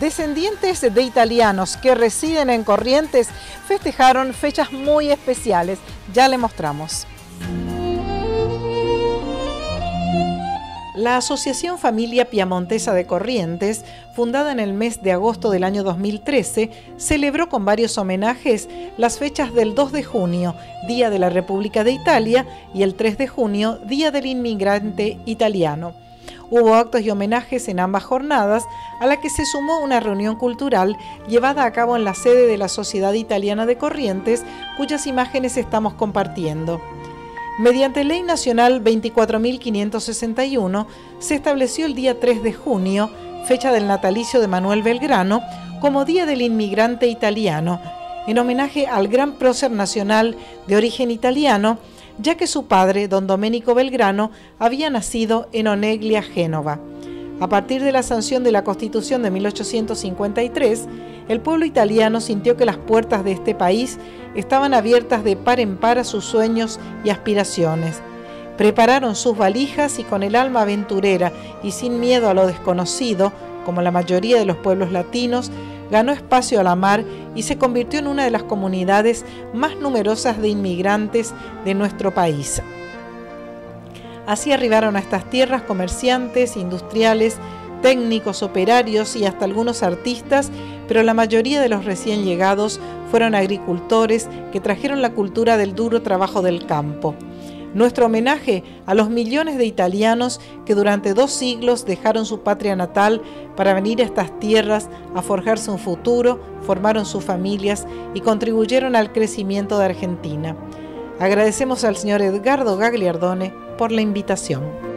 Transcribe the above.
Descendientes de italianos que residen en Corrientes festejaron fechas muy especiales. Ya le mostramos. La Asociación Familia Piamontesa de Corrientes, fundada en el mes de agosto del año 2013, celebró con varios homenajes las fechas del 2 de junio, Día de la República de Italia, y el 3 de junio, Día del Inmigrante Italiano. Hubo actos y homenajes en ambas jornadas, a la que se sumó una reunión cultural llevada a cabo en la sede de la Sociedad Italiana de Corrientes, cuyas imágenes estamos compartiendo. Mediante Ley Nacional 24.561 se estableció el día 3 de junio, fecha del natalicio de Manuel Belgrano, como Día del Inmigrante Italiano, en homenaje al gran prócer nacional de origen italiano, ya que su padre, don Domenico Belgrano, había nacido en Oneglia, Génova. A partir de la sanción de la Constitución de 1853, el pueblo italiano sintió que las puertas de este país estaban abiertas de par en par a sus sueños y aspiraciones. Prepararon sus valijas y con el alma aventurera y sin miedo a lo desconocido, como la mayoría de los pueblos latinos, ganó espacio a la mar y se convirtió en una de las comunidades más numerosas de inmigrantes de nuestro país. Así arribaron a estas tierras comerciantes, industriales, técnicos, operarios y hasta algunos artistas, pero la mayoría de los recién llegados fueron agricultores que trajeron la cultura del duro trabajo del campo. Nuestro homenaje a los millones de italianos que durante dos siglos dejaron su patria natal para venir a estas tierras a forjarse un futuro, formaron sus familias y contribuyeron al crecimiento de Argentina. Agradecemos al señor Edgardo Gagliardone por la invitación.